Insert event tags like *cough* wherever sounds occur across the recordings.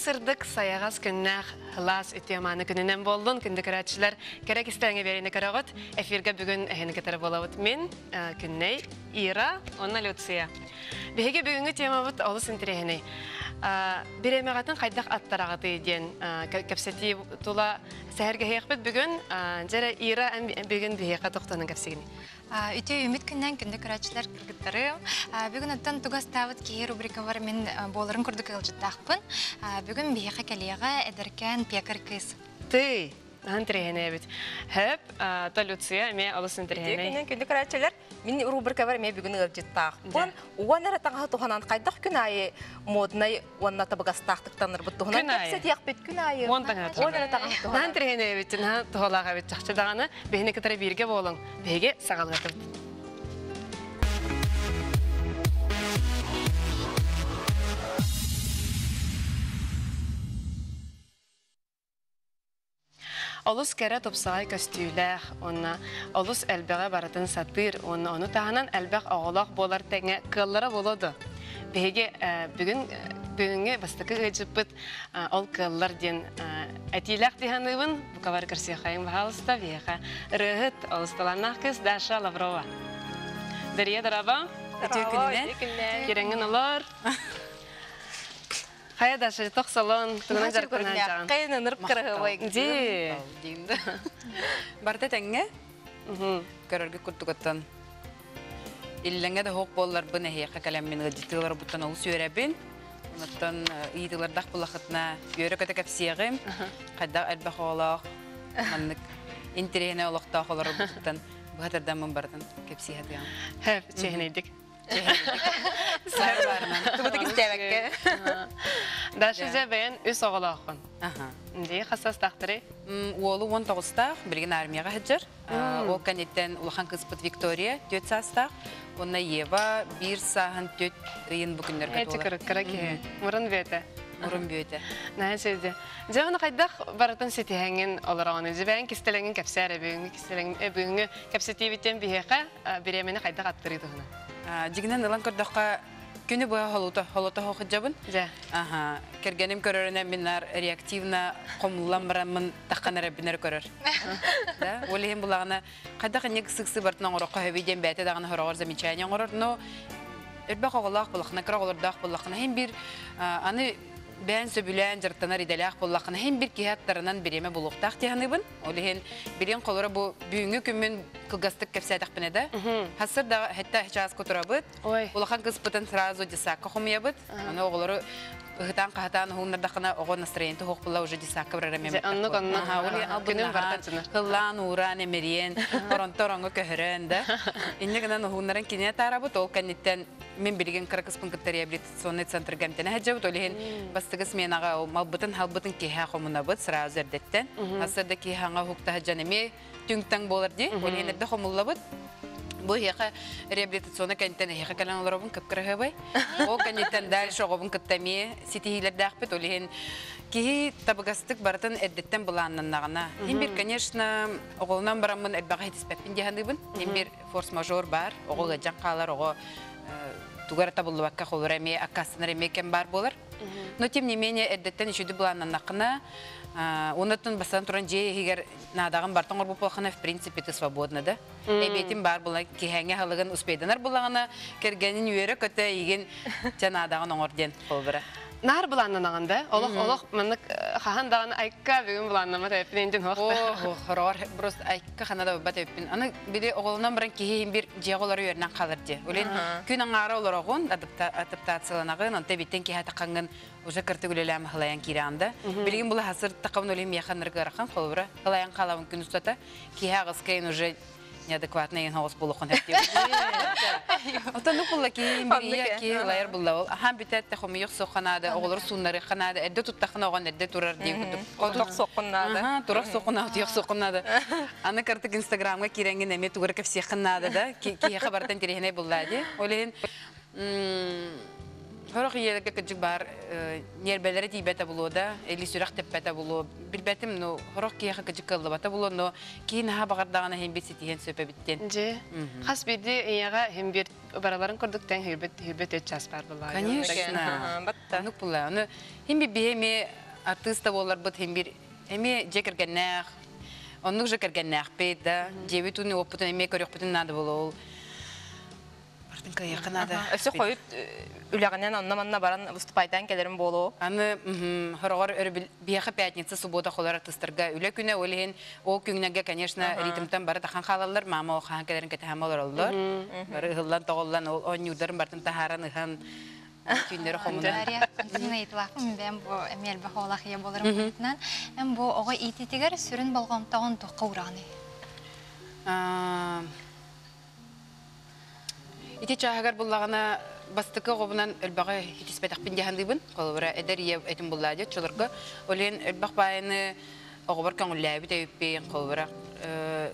Сып-сырдык саяғас күннәх хылас үтеманы күнінен болдun, күнді көрәтшілер керек істәңе беріне көрәғыт. Эфирге бүгін әхені кетері болауыт мен, күнней, Ира, онна Люция. Беге бүгінгі тема бұт олыс интерегіне. Биремеғатын қайдақ аттарағыты еден кәпсети тула сәһәрге хейқбет бүгін, жәрі Ира бүгін бейеқа тоқтанын кәпсегіне. Үтө үміт күннен күнді көрәтшілер кіргіттары. Бүгін аттан тугас тавыт кей рубрика бар мен боларын күрдік ылжыттақпын. Бүгін бейеқа кәлеға әдіркен пекар кыз. Ты, антрегене бит. Хәп, та Люция, ме олыс интерегене. Текенен күнді көрәтшілер, мен рубрика бар, мен бүгін ылжыттақ. Бұн, уан әрі таңға туханан қайдақ күн айы моднай уанна табығас тақтықтаныр бұт туханан. Күн айы. Кәпсет яқ бет күн айы. Он таңа Он әрі таңға туханан. Нан трегене бит, бит болың. Олус кәрі топсағай көстүйләх, онна олус әлбәғә баратын сатыр, онна оны тағынан әлбәқ оғылақ болар тәңе кыллара болоды. Беге бүгін бүгінге бастықы ғыжыппыт ол кыллар ден әтиләқ диханыбын, бұқавар кірсеқайын бағалыста веға. Рығыт олысталанақ кыз Даша Лаврова. Дария Дараба, кереңін олар. *laughs* Хая Даша, тоқ салон, тұғынан жарқына жағын. Қайын ынырып кірігі Ди. Барта тәңге Мгм. көрөргө куртугаттан. Илләңгә дә хок боллар бу нәһия каләм мен гыдитылар буттан ул сөйрәбин. Онтан ийтилар дах булахытна йөрә көтә кәпсиягым. Кадда әлбә холах. Маннык холар буттан. Бу хәтердән мен бардан кәпсия дигән. Хәп, чехнедик. Тубытык істәбәкке. Даша жабен үс оғылақын. Аха. Ди хасас тақтыры. Уолу 19-та билген армияга хаджар. Ол канеттен улахан кызпыт Виктория төт састақ. Онна Ева бир сахан төт ыйын бүкүннөр Әйті катула. күрік кірі Мұрын беті. Урун бүйөтө. Нәһә сөйді. Жағыны қайдақ баратын сетихәңін оларағаны. Жібән кестелеңін кәпсәрі бүгінгі кестелеңін бүгінгі кәпсетейбіттен бейеқа биремені қайдақ аттыры тұғына. Жигинен ылан көрдөкка күнү буя холута холута хохуджабын. Жа. Аха, кергеним көрөрүнө минар реактивна комуллан барамын такканара бинер көрөр. Да, олехин булагына кайда кенек сыксы бартын оңорокко хөбиден бәте дагына хорогор замечание оңорор, но өрбө коголак булакна кра олордак булакна hem bir а, аны бән сөбүлән жыртанар иделях булакна hem bir кихаттарынан биреме булуктак тиһаныбын. Олехин билен колора бу бүгүнгү күмүн кылгастык кепсәдәк пенеде. Хасыр да хәтта час котурабыт. Ой. Улахан кыз пытын сразу десакка хумиябыт. Аны оголору ыхтан кахатан хуннардакына ого настроение хок була уже десакка барараме. Зе, анны конны. Ага, ули Ага, күнүн бартачына. Хыллан уран эмериен, орон торонго көһөрөн да. Инне гана кине мен билген Кыргызстан реабилитационный центр гамтена бастыгы сменага малбытын халбытын кеһә сразу эрдеттен. Асырда кеһәңа хукта хаҗанеме түңтәң болар ди. Олehen эрдә хомуллабыт. Бу хеха реабилитационный кантен хеха калан оларабын кыпкырыгыбай. Ол каниттен дальше огобын кыттами ситихилер дахпет олehen ки табыгастык бартын эрдеттен буланнагына. Хим бир, конечно, оголунан барамын хитиспеппин диханыбын. Хим бир форс-мажор бар, ого жан калар, ого тугара табылы бакка эме кен бар болар. Но тем не менее эрдеттен ишуды буланнакына Онатын бастан туран же егер надаган бартан орбу полхана в принципе ты свободна да. Эбетим бар була кихәңе халыгын успейданар булагана кергенин үйөрө көтө иген жанадаган. Нар олох олох мынык хахан даган айка бүгүн буланнама тәппинен хохта. О, хорор просто айка ханада бат эппин. Аны биде оголунан баран кихин бир жеголар үйөрнөн калыр же. Олен күн аңара олорогун адаптацияланагын, уже кыртыгүлеләм хылаян киранда. Билген була хасыр такамын олем яханырга рахан колбура. Хылаян калавын күн устата кихә гыскайын уже неадекватный ен хос булу хон хәтти. *laughs* Ото ну булла ки булла. Хан битәт тә хом юк соханада, оглар суннары ханада, эдде туттахна оган эдде турар ди. Оток соқыннады. Ага, турак соханада, юк соханада. *laughs* Аны картык Инстаграмга кирәнгән әме тугар кәфсе ханада да, ки ки хабартан тирәһенә булла ди. Хорох иелеге бар нербелери эли теппете булу. Билбетим, ну, хорох кияха кыжык кыллыбата булу, но ха багардагана биттен. Же. Хас биди ияга бараларын көрдүк бар була. Конечно. Батта. Ну, артиста болар бут эми жекергеннах. Оннук жекергеннах да. Нады. Бартын каяка нады. Өсө койут үләгеннән анна-манна баран выступайдан болу. Аны бияха пятница суббота артистларга үле күнә олehen ол күнгәгә конечно ритмтан бары тахан халалар мама о олар олар. Бары ол он юдар бартын тахаран хан күндәр *laughs* хомна. Дарья Константиновна итлахым ben bu emel baholах ya боларым бүтнән. Эм бу ога ититигер сүрен болгон тагын тукка ураны. А, Ити чахагар буллагана бастыкы гобунан элбага хитиспетак пиндяхандыбын. Колбара эдер ие этим буллады чолорга. Олен байны огобар каңуллаби теппен колбара.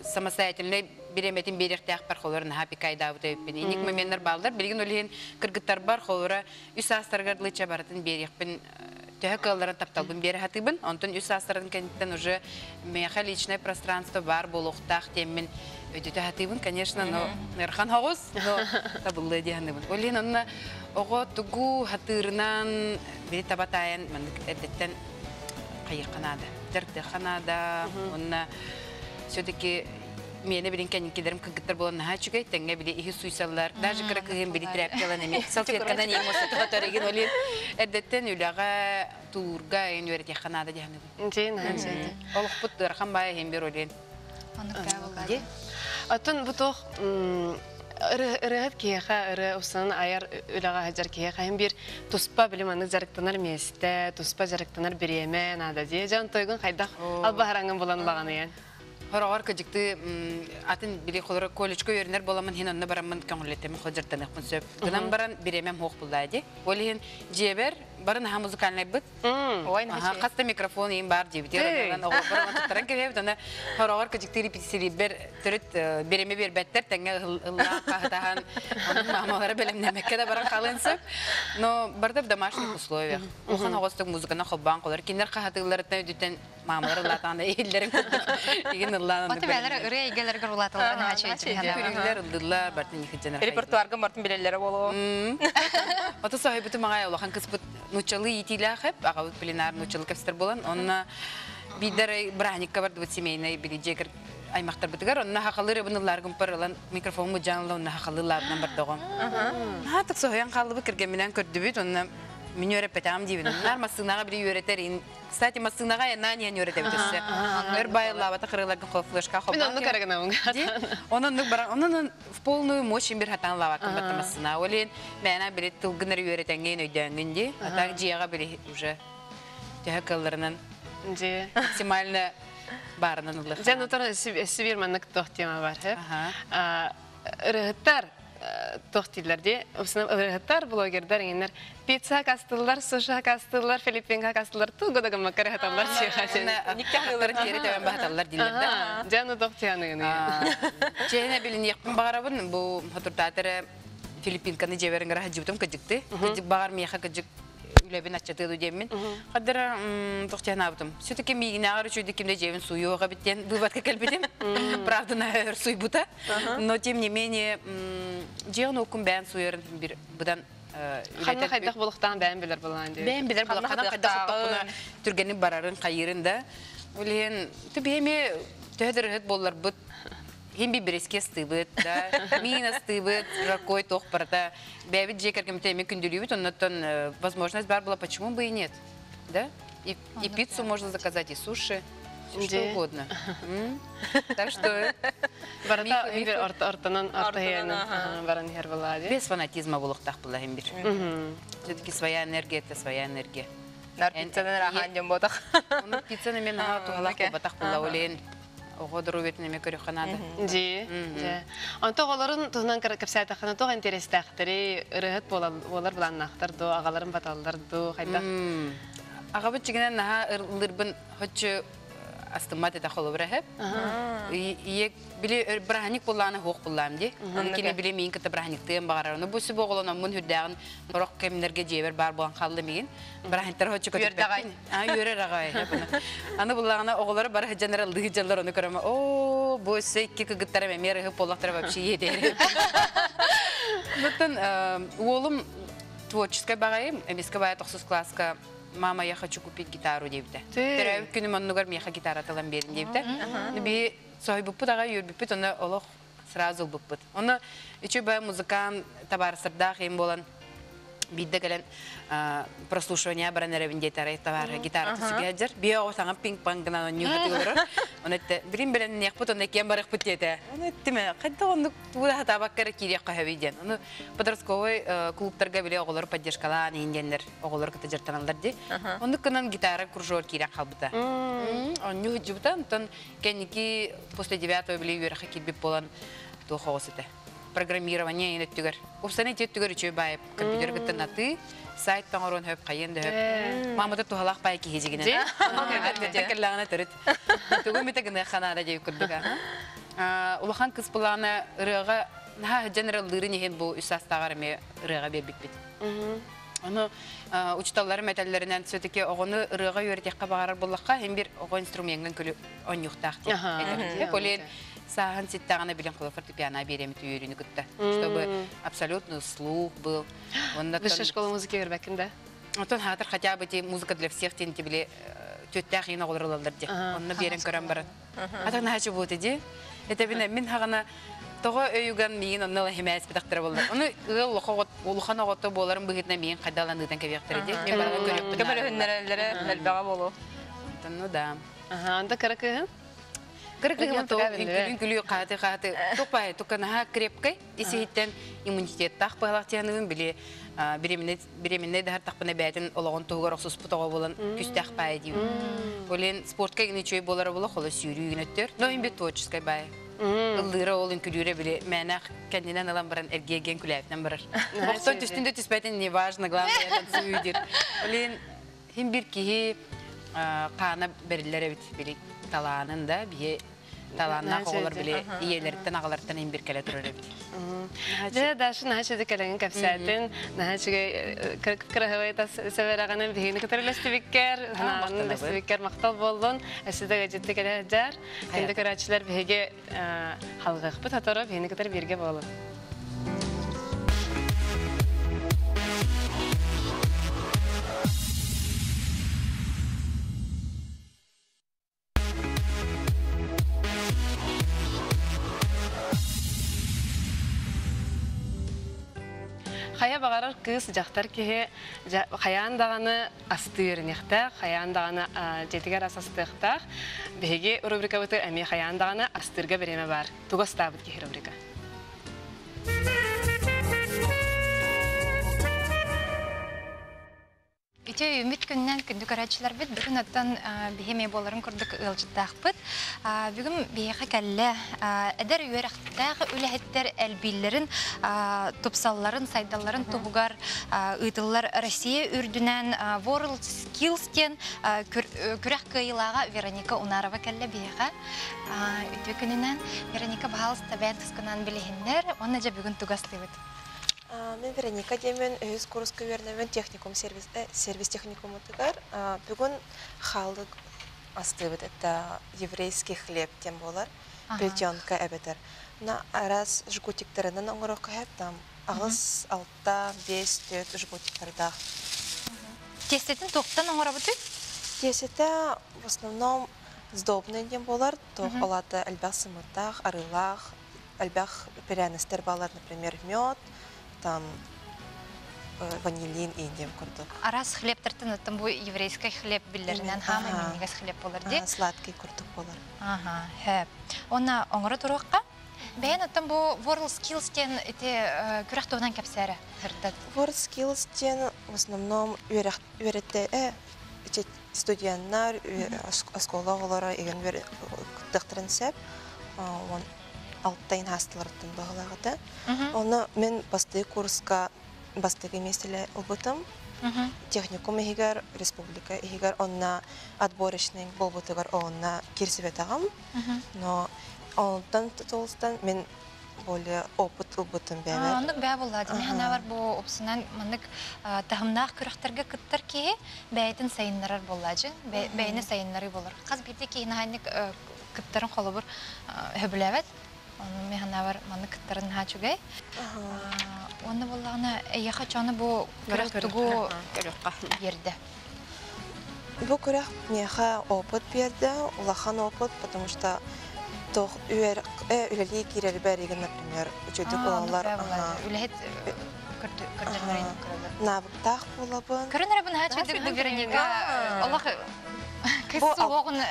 Самостоятельный биреметин беректак бар колбара на кайда теппен. Иник моменттер балдар билген олен кыргыттар бар колбара үс астаргар лыча бартын берекпен Төһә кылларын тапталбын бері хатыбын, онтон үс астарын кенттен уже меха личное пространство бар болуқтақ теммен өйдөтө хатыбын, конечно, но нырхан хогус, но табылды дияндыбын. Олин онна ого тугу хатырынан бери табатайын, мандык эдеттен кайыканада, дерде ханада, онна все-таки мені білін кәнекелерім кігіттер болан наға чүгей, тәңге білі ихи даже кігін білі трәпкелан әме. Салфеткадан ең осы тұға төреген олин. *laughs* Әдеттен үліға туырға ең яқанада дияны бұл. Же. Олық бұт бай ең олин. Атын ырыгат кияха ыры усан аяр үлага хаҗар кияха hem bir туспа аны жарыктанар месте, туспа жарыктанар биреме нада ди. Жан тойгун кайдах албахараңын булан баганы ян. Хорогор кыжыкты атын били холор колледжко йөрнер боламын хин онны барамын көңүлетем хоҗартан якын сөп. Гынан баран биремем хок булдайды. Олин жебер барын ха музыкальный бит. Ой, Ага, хаста микрофон им бар дип Эй. дигән оғы баран таран кебеп дана хорогор кыжыкты репетиции бер төрөт биреме бер бәттер тәңгә ылла кахтахан мамалары белем нәмәккә дә баран калынсып. Но барда в домашних условиях. Охан огостык музыканы хоббан колар. Киндер кахатылар тәүдән мамалар латанда элләрен диген ылланы. Оты бәләр үрә Ага, наһа наче чәйдер. Күрүләр ылдылар бартын ихе җанар. Репертуарга мартын билелләре болу. *laughs* Ото сahibeti мага улахан кыспыт нучалы итилә хәп, ага пленар нучалы кәстер булан, онна бидер браникка бар дибет семейный били жегер аймактар битгәр, онна хакылыр бунылар гымпырылан микрофон му жанлы онна хакылылар нар догон. Ха так соян калды кирген мен өйрәпетәм дибен. Нар масынага били өйрәтер. Кстати, масынага я нани өйрәтә бит. Бер байлава тахырылар флешка Мен хобба. аны караган Ди, Онон ну бара, онон в полную мощь бир хатан лава kan батмасына. Олен мәна бир тылгыныр үйрәтәнген өйдәнгенде, атак жияга бир уже тәһәккәлләреннән Же. максимально барынан улы. Жан утар сибир маннык тох тема бар хеп. Ага. Ырыгыттар тох дилер ди. Усына ырыгыттар блогердар иңнер пицца кастылар, суша кастылар, филиппинга кастылар тугода гамма карахаталар чихачын. Никтәһләр тире тәвән бахаталар диләрдә. Жан тох тияны Чейна билин якын багарабын бу Филиппинканы жеберин гара багар мияха үлебин ачты демин. Кадыр тохтяна абтым. Все-таки мигине агар чуйды кимде жебин суюга биттен выводка келбедим. Правда на суй бута. Но тем не менее жеон окун бән суйырын бир будан Ханна хайдах булыктан бән билер булган ди. Бән билер була Ханна хайдактагы. соттокуна түргенин барарын кайырын да. Улен тибеме төһдер хет боллар бут. Хим би береске стыбыт да. *laughs* Мина стыбыт, ракой тох парта. Бәбит жекер кем теме күндүлүбүт, оннан э, возможность бар была, почему бы и нет? Да? И, и пиццу можно заказать, и суши. Что угодно. М? *laughs* Так что Барата Миф- бир миф- орта ортанан орта Ортанан, яны ага. баран хер булади. без фанатизма булыктак була хим бир. Все-таки своя энергия это своя энергия. Нар пиццадан рахан жем ботак. Оны пиццаны мен *laughs* ага туалак Оке. батак була олен. Ого дөрүбет неме көрө ханада. Жи. Жи. Онто голарын туһнан капсайта хана тог интерестахтери рыгыт болар буланнахтар до агаларын баталлар до хайда. Агабы чигенен наха ылырбын хоччу астымат это холобрахып. И биле браханик булланы хук буллам ди. Аны кини биле мин кете браханик тем багара. Аны бусы боголона мун хүрдәгән рок кемнәргә җебер бар. Брахинтер хочы көтеп. Юрдагай. А юрер агай. Аны бар. О, олым творческая багайым, эмеске бая 9 класска мама, я хочу купить гитару. Ты. Терәү күнү маннугар меха гитара талан берин девде. Би сой буппут ага юр биппут оны олох сразу буппут. Оны иче бая музыкант табар сырдах им болан бидде келен прослушивание баранеревинде тары табар гитара тусуге жер. Би о саңа пинг понг гана ню хатыгылар. Оны те бирин белен нехпут оны кен барык пут ете. Оны тиме кайда оны тура хата баккара кире кахавиден. Оны подростковый клубтарга биле оголор поддержкалан индендер оголор кыта жертаналар ди. Оны кынан гитара кружок кире калбыта. Он ню жубтан тон кеники после девятого биле юра хакит бип болан то хосете. Программирование ине түгер. Упсаны тет түгер үчө байып компьютер гыттан аты сайт таңорон хөп кайын да хөп. Мамада тухалак бай ки хежигине. Же? Текеллагына төрөт. Түгү мете гына ханара жей күрдүк. А улахан кыз буланы рыга на general лыры неген бу үсастагар ме рыга бербит бит. Аны учталлары мәтәлләреннән все-таки огоны рыга йөртәккә багарар буллакка һәм бир ого инструментын көлү онюктак. Аха. Полин сахан ситтаганы билен кулы фортепиано берем түйөрүнү күттә. Чтобы абсолютно слух был. Онда Высшая школа музыки бербәкендә. Отон хатыр хотя бы те музыка для всех тен тебе төттәх ина голырлар ди. Ага. Онны берен көрәм барын. Атак на хачы бут ди. Это бине мин хагана Тога өйгән мин онны ла химәс битактыр булды. *laughs* Оны лохот улхан огото боларын бигетне мин кайдаландыдан кебектер ди. Мен барга көрөп. Кемер хөннәрәләре мәлбәгә булу. Ну да. Ага, анда каракы. Кырык Кырык гын то инкүлүн күлү каты каты. Топай крепкой. Иммунитет тах палактянын биле беременне беременне дәһәр тахпына бәйтенологон тугар оксус путага булан күстәх пай ди. Олен спортка гыны чөй болары була холы сүйрүү гынөттөр. Но им бит творческой бай. Ылдыра олын күлүре биле мәнәх кәндинен алан баран эргеген күләптен барар. *laughs* Октон түстүндө түспәтен не важно, главное *laughs* это сүйдир. Олен хим бир киһи кана берилер бит били таланын да бие таланна ди. биле иелерден агалардан им бир келе турар бит. Же дашы нахачы декелеген капсатын, нахачыга кырахывай тас севераганын бигини кытырылысты биккер, ханағын мактал әсіде гажетті келе жар, кенді көрәчілер биге татары бигини кытыр берге болын. Хая кыз жақтар кеге хаян дағаны астырнехтақ, хаян дағаны жетігер асастықтақ. Беге рубрика бұты әме хаян дағаны астырға береме бар. Туғаста бұт кеге рубрика. Ите үміт күннен күнді көрәтшілер бит, бүгін оттан бейеме боларын күрдік ылжыттақ Бүгін бейеқі кәлі әдір үйерақтағы үләхеттер әлбейлерін, топсалларын, сайдаларын тұғығар ұйтылар Россия үрдінен World Skills тен күрәқ кыйлаға Вероника Унарова кәлі бейеқі. Үті күнінен Вероника бағалыс табән тұскынан білігіндер, оны жа Мен Вероника демен өз курска вернемен техникум сервис э, сервис техникумы Бүгін халык астыбыт это еврейский хлеб тем болар. Плетенка эбетер. На раз жгутиктеринен оңырок хэп там. Ағыз алтта бес төт жгутиктерда. Тестетін тоқтан оңыра бұты? Десете в основном сдобный тем болар. Тох алаты әлбәқ сымыртақ, арылақ, әлбәқ пряностер балар, например, мед, там э, ванилин индем курдук. Арас хлебтертен оттан бу еврейский хлеб биллеринен хамы минигес хлеб болар ди. А, Сладкий курдук болар. Ага, хэп. Онна оңора туруққа? Бәйін оттан бу World Skills тен ите күрәк туғынан кәпсәрі. Word skills тен в основном э эти студенттар оскола олара еген он алттайын хасталардан бағалагыды. Оны мен басты курска бастыгы меселе обытым. Мгм. техникум ихигер, республика ихигер, онна отборочный болбутыгар онна кирсибетагам, Мгм. но онтан тутулстан мен более опыт ылбытын бәбер. Оннык бә булла. Диме Ага. хана бар бу опсынан маннык тахымнах күрәхтәргә кыттыр ки бәйтен сайыннарар буллаҗы. Бәйне сайыннары булыр. Каз бите ки ханник кыттырын холобур хөбләвет. Оны мен хана бар маннык кыттырын ха чугай. Оны буллагына яха чаны бу Көрөкка. йерде. Бу күрәк неха опыт берді, улахан опыт, потому что тох үйер э үлели кирер бәриген, например, үчөдүк олалар Үләһет көрдөрмәрен күрәләр. навыктах булабын. Көрөнөр бун ха чугай бу Вероника. Аллах *laughs* Кыз Бу ал- сугын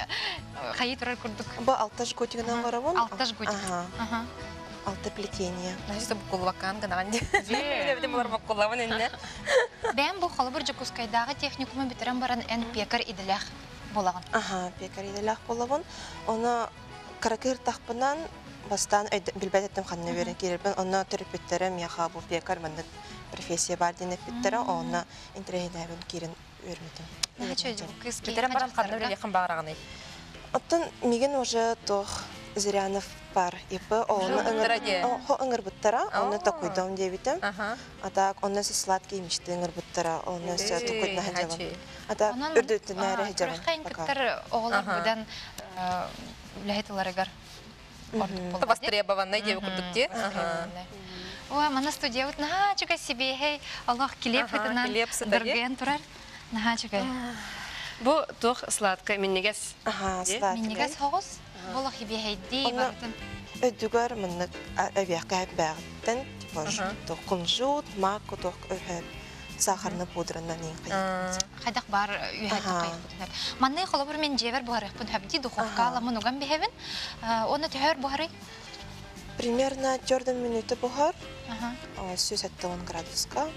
хайы турар күрдүк. Бу 60 годигинен барабын. Алташ Ага. алты плетение. Значит, бу кулвакан гана анди. Мен бит булар макуллавын инде. Бәм бу халыбыр Жакускайдагы техникумы битерен баран эн пекар иделях болаган. Ага, пекариделах булабын. Оны каракыр тахпынан бастан билбәтеттем ханны берен кирбен. Оны терпеттерем яха бу пекар мендек профессия бар дине питтере, оны интерегенебен кирен өрмөтөм. Нәчә кыз Битерем баран бер якын багырагын. Оттон миген уже тох Зырянов бар ипы, оны ыңыр хо ыңыр буттара, оны дебитем. Ага. А так оны се сладкий мечты ыңыр буттара, оны се такуйдна хаджаван. Хачи. А так үрдүттен нәре хаджаван. Кырыккайын кыттар оғылар Ага. будан үләһетиларыгар. Это востребованное деп күрдүк Ага. Ой, мана студия вот на чуга себе, хей, Аллах килеп Ага, хитынан килеп сыдыр, е? дырген турар. На чуга. Бу тух сладка миннегес. Ага, Де? сладкий. Миннигас хогус. Болах хибе хейди Онна- бартын. Өдүгөр бәғыттен, типа, Ага. тох кунжут, мак, тох өрһәп, сахарны пудранан ең қиын. Хайдах бар Ага. кайык Манны холобур мен жевер буарыппын хабди духовка Ага. аламын уган бехевен. Оны төһөр буары. Примерно 4 минуты бухар, Ага. 170 градуска.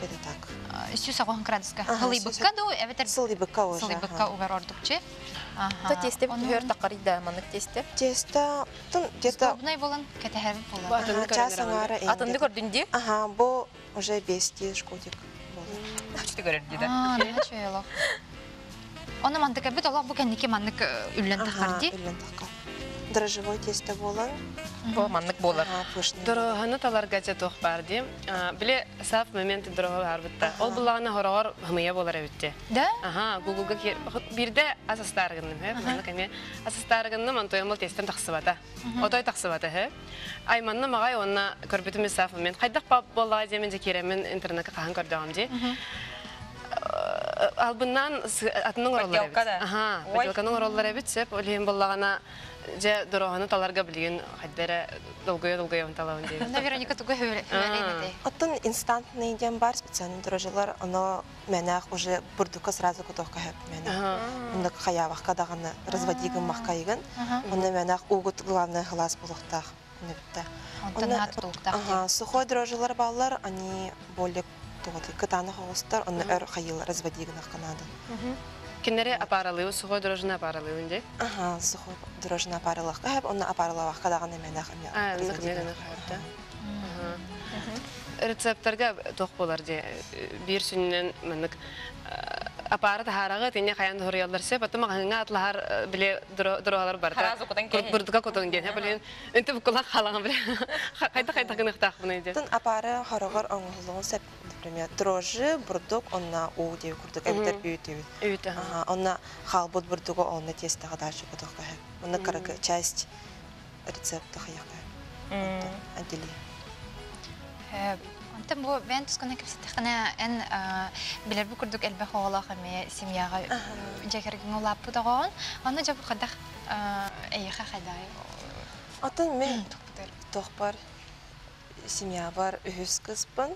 Где-то так. Сюс агон градуска. Ага, Хылыбыкка ду эветер Сылыбыкка уже. сылыбыкка ага. увер ордукче. То тесте бит хөр такарыда маннык тесте. Атынды көрдүн ди. Ага, бу уже 5 годик болды. Чүтү көрөр диде. Аа, нәчә ялах. Оны мандык бит Аллах бу кенники мандык үллән Ага, тахарди. үлен тақа. Дрожжевой тесто болан. Бу маннык болар. Дороханы таларга же тух бар ди. Биле саф момент дорохо бар битта. Ол булагына хорогор хымыя болар эбитте. Да? Ага, Google-га бирде асастарыгынным, хэ, мана кеме асастарыгынным антоймол тестен таксыбата. Отой таксыбата, хэ. Ай манна магай онна көрбүтүм саф момент. Кайдак бап болла демен же керемен интернетке кахан көрдөгөм ди. Албыннан атының ороллары бит. Ага, поделканың ороллары бит, сеп, олейін боллагана же дороханы таларга билген хайдара долгое долгое онталауын дейбит. Онда Вероника тугы хөвелейди. Оттон инстантный дем бар специальный дрожжелар, оно менах уже бурдука сразу кутовка хэп менах. Онда хаявах кадаганы разводигын махкайгын. Онда менах угут главный глаз булуктах. Оны. Онда Оны- сухой дрожжелар баллар, они более тугаты кытаны хогустар, оны өр хайыл разводигын канада. Кинере апаралыу, сухой дрожжына апаралыу инде. Ага, сухой дрожжына апарылах хэп, оны апарылах кадаганы менах. А, нык меганы хайрда. Рецепторга тох болар де. Бир сүннен мынык апары тахарага тене каян хорыялар се, потом аңа атлар биле доролар бар. Котон ген. Биле. Кайта кайта буны апары хорогор например, дрожжи, бурдук, онна у деп күрдік, әбітер үйті Үйт. Ага, онна халбут бурдугу онна тестаға дальше хэп. Онна каракы часть рецепта хаяққа. Әділі. Онтан бу бен тускана кепсетхана эн билер бу курдук элбе хоолах эме семьяга жекерген улаппы дагон. Аны жабы кадах эйха хадай. Атын мен тоқпар семья бар үхіс кыспын,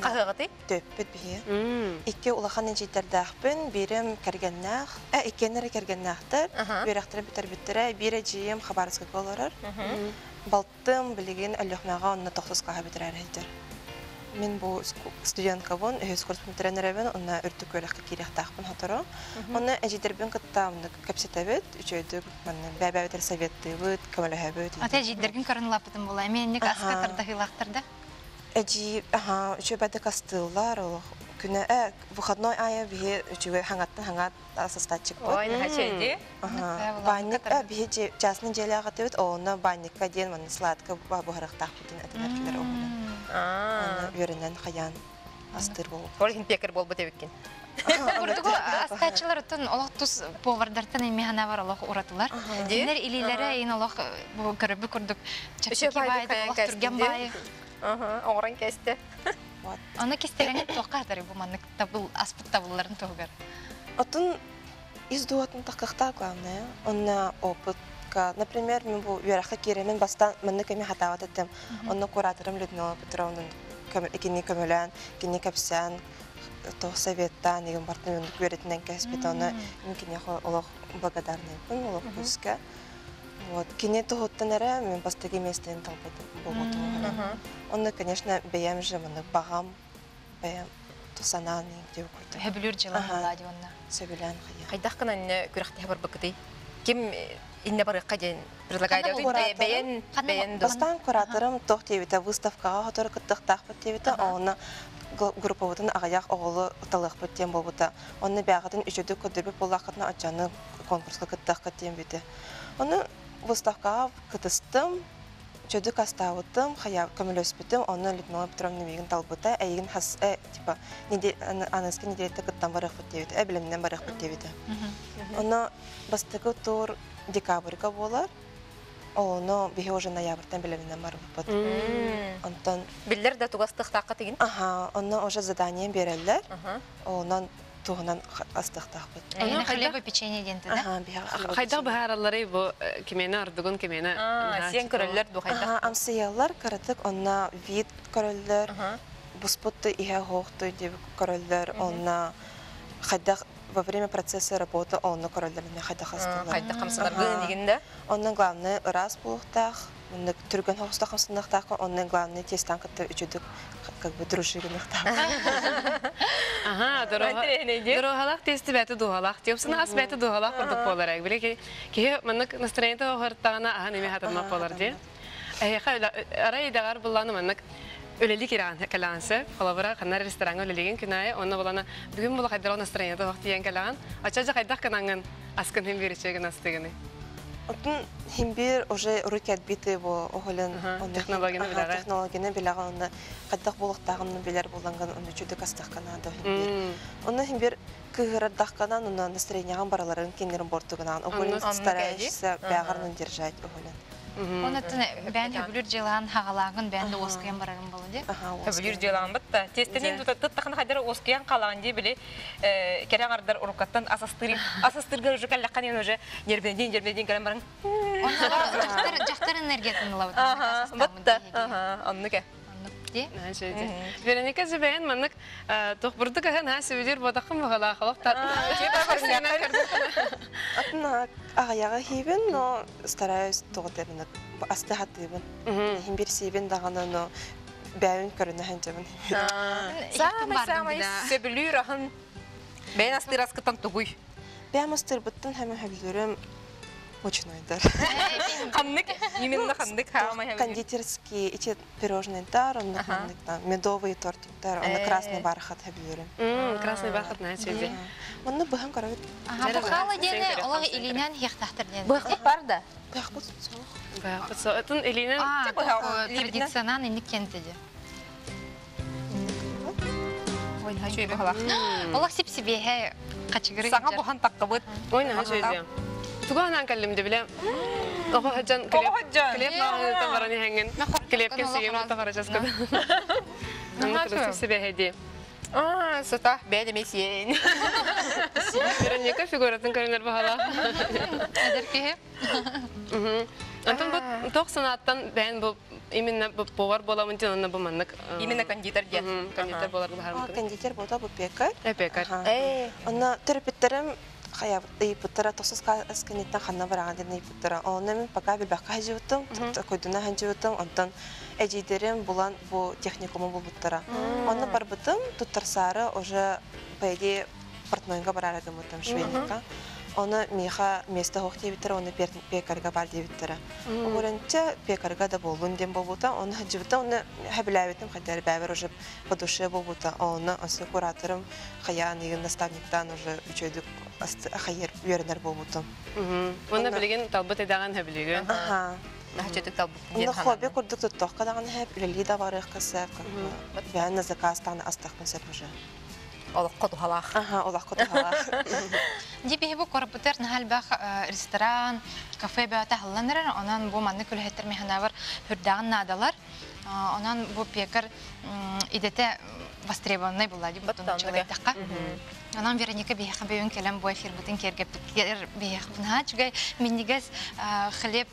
Кахыгыты. төппіт бие. Мм. Икки улахан житердахпын, бирем кергеннах, ә иккенері кергеннахтар, Ага. бирақтыры бітер біттірі, бире жием хабарсқа боларар. Балтым билеген өлөкмәгә онны тохсыз каһа битерәр хәйтер. Мин бу ску- студентка бун, өйс курс битерәнәрәбен, онна үртүк көләккә кирәк тахпын хаторо. Онна әҗидербен кыттамны капсетәбет, үчөйдүк, мен бәбә битер советты бит, камаләһәбет. Ата жидерген көрін лапытын була. Мен ник аска Ага. тарда хилактырда. Әҗи, аха, үчө бәдә кастыллар, ул күнә э выходной ая бие үчүгө хаңаттан хаңат составчик бу. Ой, на чейди. Ага. Банник э бие же частный желяга дебит, оны банникка ден мен сладка ба бухарактак бутин этелер килер өренен хаян астыр болуп. Ол хин пекер бол бут эбиккен. Курдугу астачылар тон олох тус повардартан эми хана бар. Ди? Динер илилере ин олох бу көрөбү курдук. Үчө Чачаки байды турган ди? бай. Ага, оңран кесте. Аны кистереңе тока атары бу маннык табыл аспыт табылларын тогар. Отун из дуатын таккахта главное. Онна опытка, например, мен бу юрахта керемен бастан менне кеме хатават еттем. Онна кураторым Людмила Петровна кини көмөлән, кини капсан, то советтан, деген бартын мен күретинен кәспет оны кини олох благодарный бун олох күскә. Вот, кини тухоттан эре мен бастаги местен талбат болоту. Онна, конечно, бәям же мене багам, бәям тусанан дип курды. Хөбүлүр жылан Ага. була дионна. Сөбүлән хыя. Хайдах кына күрәхтә бар бакыты. Ким инне бар каден предлагает Кана бәян бәян Кана бәян дос. Бастан кураторым тох тевите выставкага хотор кыттыктак бут тевите, оны группабытын агаяк оголу талык бут тем болбута. Оны бягатын үчөдү көдөрбү боллакытна ачаны конкурска кыттак тем бите. Оны выставкага кытыстым, чөдү кастабытым, хая көмөлөспүтүм, оны Людмила Петровна меген талбыта, әйген хас, э, типа, неде, аныски неделетте кыттан барых бут тевите, э, билимнен барых бут тевите. Оны бастыгы тур декабрьга болар. Оны бихе уже ноябрьтен билимнен бар бут. Онтон, дә тугастык тақы тиген. ага, оны уже задание берелер. Ага. Онан тугынан астыктак бут. Эйне хайда- хлеба печенье денте да? Ага, бихе Хайдах бахаралары бу кемені ардыгын кемені. Аа, сен көрөллөр ду Ага, хайдах. амсыялар каратык, онна вид короллер, Ага. буспутты ihe хоохту деп короллер, онна хайдах во время процесса работы онна короллерне хайдах астылар. Хайдах камсалар Ага. гын дигенде. Онның главный раз булуктах, онны түргөн хостах хамсындактах, онның главный тестан кытты үчүдүк как бы дружигынактах. *laughs* Ага, Дорохалах тести бәті духалах. Тепсіна ас бәті духалах құрдық болар әг. Біле ке, ке маннык настроениеті оғырттағына аға неме хатырмақ болар де. Әйеқа арай идағар бұлланы маннык өлелі кераған кәләнсі, қалабыра қанар ресторанға өлелеген күнайы, оны болана бүгін бұл қайдара настроениеті оқтиян кәләған. Ача жа қайдақ кінаңын аскын хем беречеген астығыны. Отун химбир уже бу оголен Ага, онны- технологияны билага. технологияны билага онны каддак булактагын билер буланган онны чүдүк астаккана да химбир. М. Онны химбир кыгырдакканан онны настроенияган бараларын кеңерин бортугунан Онны стараешься бягарын держать оголен. Оны тын бән хөбүлүр жылан хагалагын бән де оскыян барарын болу де. Хөбүлүр җылаган битта. Тестенен оскиян калаган ди биле. Э, керәң ардар урукаттан асастыр. Асастырга уже каллакан ен уже нербеден нербеден калам баран. Жактар жактар энергиятын лабыт. Ага, битта. Ке. Де. Вероника Зибен маннык тох бурдук ахан ха сөйдер бодақын бағала қалақтар. Атна агаяга хибен, но стараюсь тогдернек астахатыбын. Химбир сибен дагана но бәйін көрінә хәнҗәбен. Самый самый сөбүлүр ахын. Бен астыр аскытан тугуй. Бәмастыр буттан һәм хәбиләрем мучнойдар. *laughs* Ханнык, именно ханнык. Кондитерские эти пирожные тар, он Ага. медовый тортик тар, он красный бархат хәбиләрем. Красный бархат на сөйде. Монны быһан карабит. Ага, бу хала дене олог илинен хехтахтыр дене. Быхтык бар да. Бәх бут соң. Бақыт соғытын Элинен А, де. Ой, хала. Олог сип качыгыры. Саңа бухан. Туган кәллемде біле. Ого хаджан клеп. Клеп на бараны хәңген. Клеп ке сүйем тавара жаскада. Нама красив себе хеди. А, сота бәдә месиен. Вероника фигуратын көрінер бағала. Әдер кеһе. Антон бу тох санаттан бән бу именно бу повар боламын тен онна бу маннык. Именно кондитер дия. кондитер болар бу А харым. кондитер бота бу пекар. Эпекар. Э, Онна терапевтерем хая и путара тосус ка асканитта ханна бараган ден путара. Онна мен пока бил бака хажутум, койдуна хажутум, онтон эжидерем булан бу техникуму бу буттара. Онна барбытым туттарсары уже по идее портнойга барарагым там швейника. Оны миха место хох дебиттер, оны пекарга бар дебиттер. Огоренче пекарга да болун дем болбута, оны жибита, оны хәбиләбетим хәдәр бәбер уже по душе болбута, оны осы кураторым хаян еген наставниктан уже үчөйдүк хайыр үйренер болбутум. Оны билеген талбыт эдаган хөбүлүгүн. Аха. Нахачетик тал Оны хобби курдук туттох кадаган хэп, үлели да барых кысып, бән на заказ таны астах консерт уже. Олық қоду халақ. Аха, нахал бах ресторан, кафе онан механавар хүрдәгән надалар. Онан идете востребованный Баттан, человекка. Онан Вероника бихи бөйүн келем бу эфир бутын кергеп кер бихи бна чугай минигес хлеб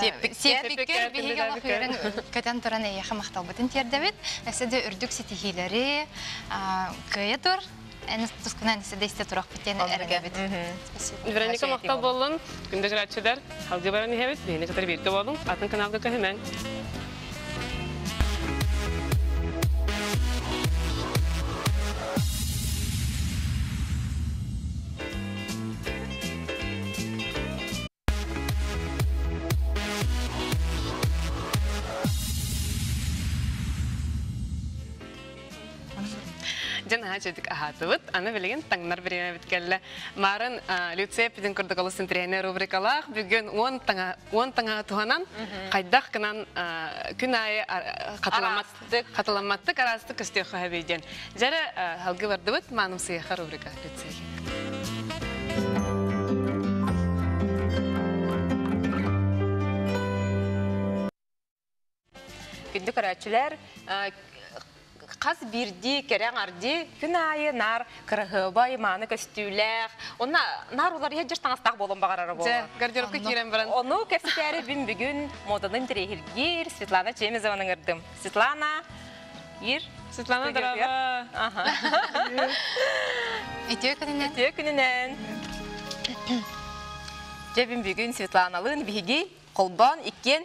Сеппиккер, сеппиккер бихи тендер гала хөрен көтән туран эйхе мактал бутын тердебит. Эседе үрдүк ситихилери кыятыр. Энес тускунан эседе исте турак битен эргебит. Спасибо. Вероника ети болун, күндө грачыдар, халгы баран хебит, бейне катар бирге болун, атын каналга көһөмән. Жан хачыдык ахатыбыт, аны билеген таңнар биреме биткелле. Марын Люция бидин курдук олусын тренер рубрикалах, бүгүн 10 таңа 10 таңа туганан кайдах кынан күн айы катыламаттык, катыламаттык арасты көстө хабиден. Жара халгы бардыбыт, маным сыйха рубрика Люция. Күнді көрәтшілер қаз бірді, керең арди, күн айы нар, кырыгыбай, маны көстүләк. Онна нар улар ежер таңастақ болын бағарары Жа, болы. гардеробка кирен баран. Оны кәпсетәрі бін бүгін моданың тірегілгер Светлана Чемезованың ырдым. Светлана, ир. Светлана. Итё көненә Түйе күнінен. Жебін бүгін Светланалын биги қолбан иккен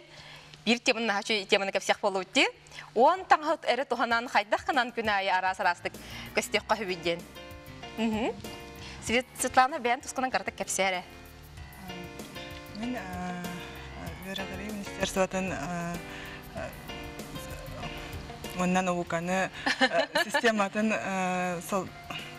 бір темін нахачу теміні кәпсек болу өтті. Он таңғыт әрі туғанан қайдақ қынан күн айы арас арастық көстек қағы биден. Светлана бән тұсқынан қартық кәпсәрі. Мен Верагari министерствотын оннан оуканы систематын сол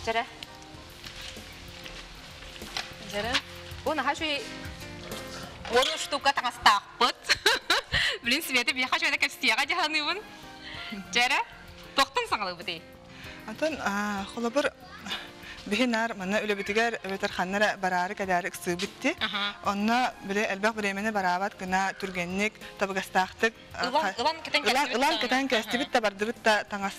хағылы бұтта. Хағылыққа. Жәрі. Жара. Бұл нахачу он штука тағастақпыт. Блин, светі бияқа жөйді кәпстияға жағаныбын. Жәрі. Тоқтын саңылы бұты. Атын холобыр бихинар мана үлебитигер ветер ханнара барары кадары ксы битти. Онна барабат гына ылан кетен та таңас.